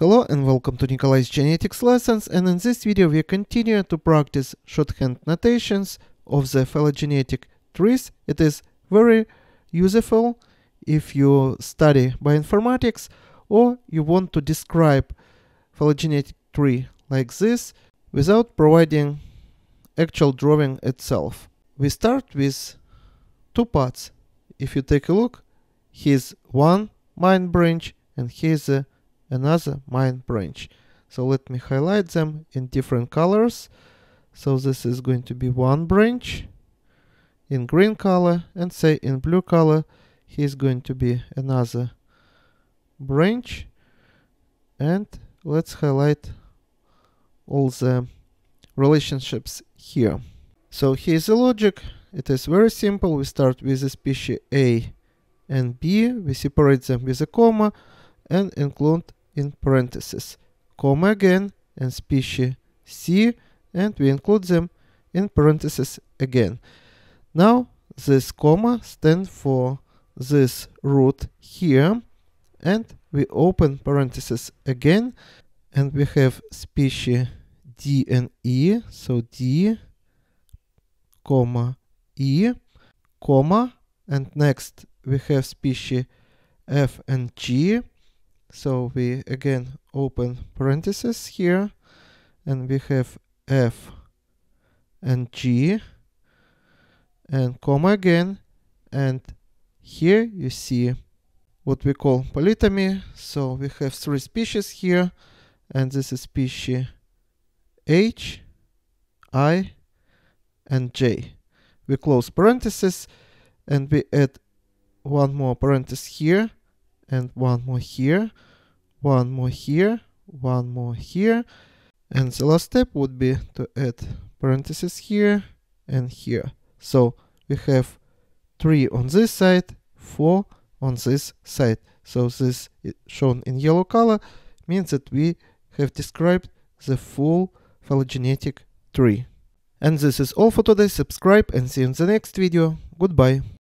Hello and welcome to Nikolay's genetics lessons and in this video we continue to practice shorthand notations of the phylogenetic trees. It is very useful if you study bioinformatics or you want to describe phylogenetic tree like this without providing actual drawing itself. We start with two parts. If you take a look, here's one main branch and here's a another main branch. So let me highlight them in different colors. So this is going to be one branch in green color and say in blue color here's going to be another branch and let's highlight all the relationships here. So here's the logic. It is very simple. We start with the species A and B. We separate them with a comma and include in parentheses, comma again, and species C, and we include them in parentheses again. Now this comma stands for this root here, and we open parentheses again, and we have species D and E, so D, comma, E, comma, and next we have species F and G, so we again open parentheses here and we have F and G and comma again and here you see what we call polytomy so we have three species here and this is species H, I and J. We close parentheses and we add one more parenthesis here and one more here, one more here, one more here. And the last step would be to add parentheses here and here. So we have three on this side, four on this side. So this shown in yellow color means that we have described the full phylogenetic tree. And this is all for today. Subscribe and see you in the next video. Goodbye.